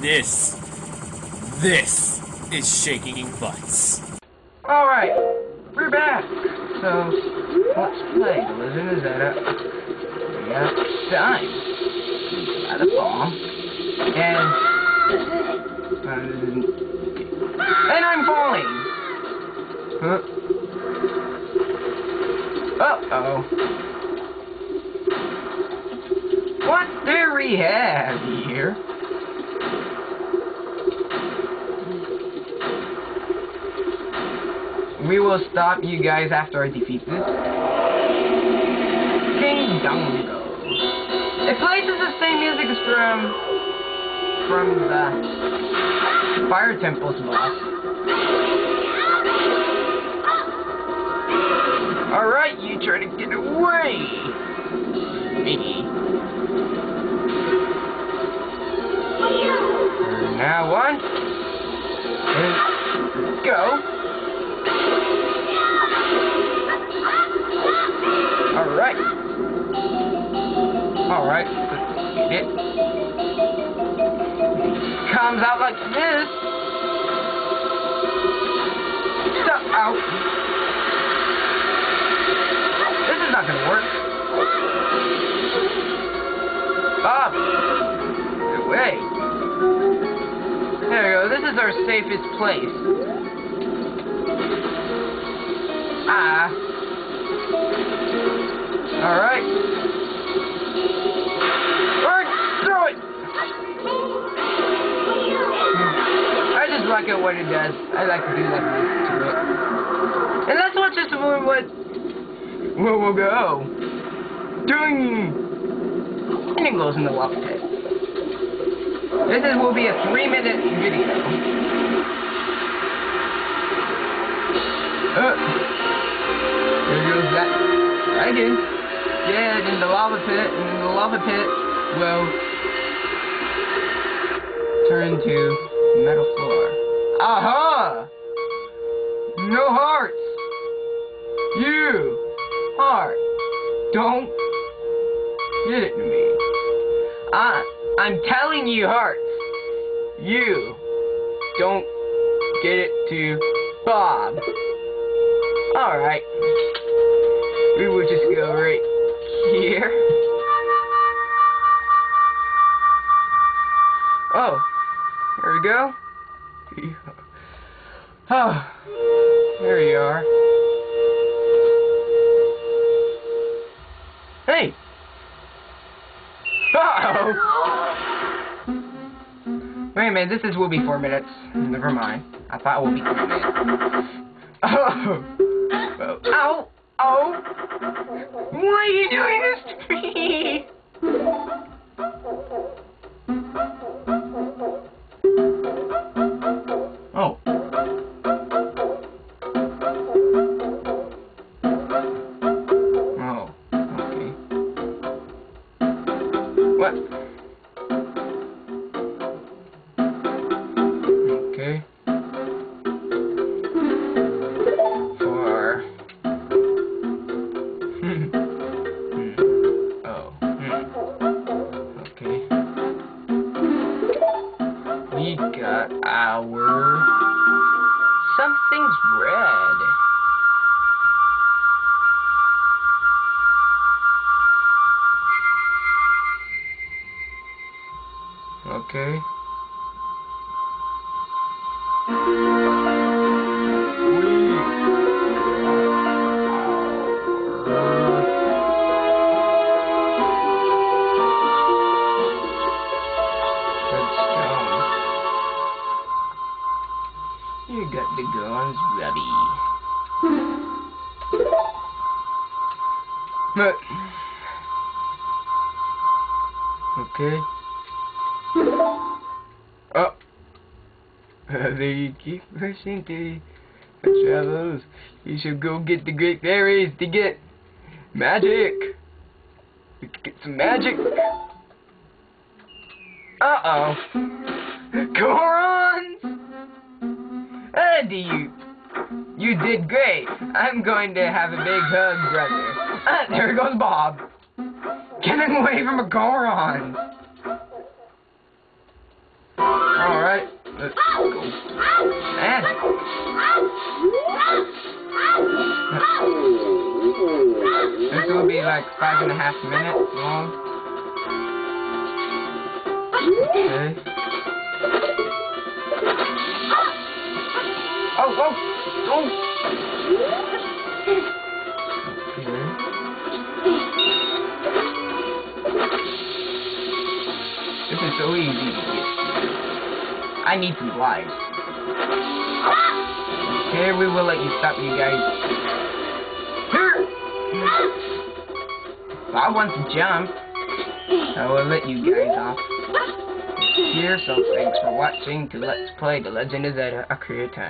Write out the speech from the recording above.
This, this is shaking butts. Alright, we're back. So, let's play The Legend of Zelda. We got time. Got a bomb. And, and I'm falling. Huh? Uh-oh. What do we have here? We will stop you guys after I defeat hmm? this. King Dodongo. It plays the same music as from from the Fire Temple's boss. Alright, you try to get away! Alright. It comes out like this. Stop out. This is not gonna work. Bob. Get away. There we go. This is our safest place. Ah. Alright. What it does. I like to do like this to it. And that's what just what what where we'll go. Doing and it goes in the lava pit. This is will be a three minute video. Uh, there goes that. I did. Dead in the lava pit, and the lava pit will turn to metal floor. Aha! No hearts! You! Heart! Don't get it to me. I, I'm telling you, hearts! You! Don't get it to Bob. Alright. We will just go right here. Oh, there we go. Oh, there you are. Hey! Uh oh! Wait a minute, this is will be four minutes. Never mind. I thought it would be three minutes. Oh. Ow! Oh! Why are you doing this to me? What? Okay. For... Hmm. Oh. Okay. We got our... Something's red. Okay. Uh, you got the guns ready. But, okay. They keep rushing to the travels. You should go get the great fairies to get magic. Could get some magic. Uh-oh. Gorons! Andy, you, you did great. I'm going to have a big hug, brother. Ah, there goes Bob. Getting away from a Goron. This will be like five and a half minutes long. Okay. Oh, oh, oh. Okay. This is so easy to get through. I need some lives. Here, we will let you stop, you guys. If I want to jump, I will let you guys off. Here, so thanks for watching to Let's Play The Legend of Zelda Ocarina of Time.